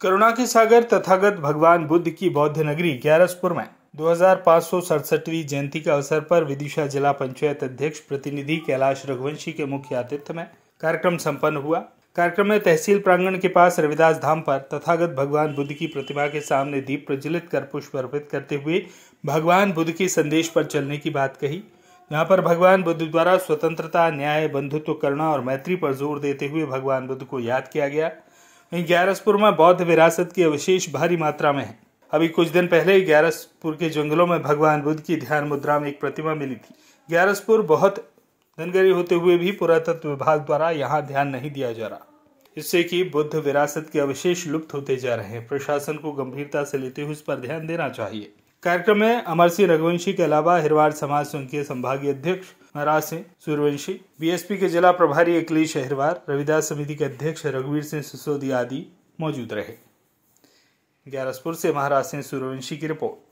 करुणा के सागर तथागत भगवान बुद्ध की बौद्ध नगरी ग्यारसपुर में दो जयंती के अवसर पर विदिशा जिला पंचायत अध्यक्ष प्रतिनिधि कैलाश रघुवंशी के मुख्य आतिथ्य में कार्यक्रम संपन्न हुआ। कार्यक्रम में तहसील प्रांगण के पास रविदास धाम पर तथागत भगवान बुद्ध की प्रतिमा के सामने दीप प्रज्वलित कर पुष्प अर्पित करते हुए भगवान बुद्ध के संदेश पर चलने की बात कही। यहाँ पर भगवान बुद्ध द्वारा स्वतंत्रता, न्याय, बंधुत्व, करुणा और मैत्री पर ज़ोर देते हुए भगवान बुद्ध को याद किया गया। वहीं ग्यारसपुर में बौद्ध विरासत के अवशेष भारी मात्रा में है। अभी कुछ दिन पहले ही ग्यारसपुर के जंगलों में भगवान बुद्ध की ध्यान मुद्रा में एक प्रतिमा मिली थी। ग्यारसपुर बहुत धनगरी होते हुए भी पुरातत्व विभाग द्वारा यहाँ ध्यान नहीं दिया जा रहा। इससे कि बुद्ध विरासत के अवशेष लुप्त होते जा रहे हैं। प्रशासन को गंभीरता से लेते हुए इस पर ध्यान देना चाहिए। कार्यक्रम में अमर सिंह रघुवंशी के अलावा हिरवाड़ समाज संघ के संभागीय अध्यक्ष महाराज सिंह सूर्यवंशी बीएसपी के जिला प्रभारी अखिलेश अहिरवार, रविदास समिति के अध्यक्ष रघुवीर सिंह सिसोदिया आदि मौजूद रहे। ग्यारसपुर से महाराज सिंह सूर्यवंशी की रिपोर्ट।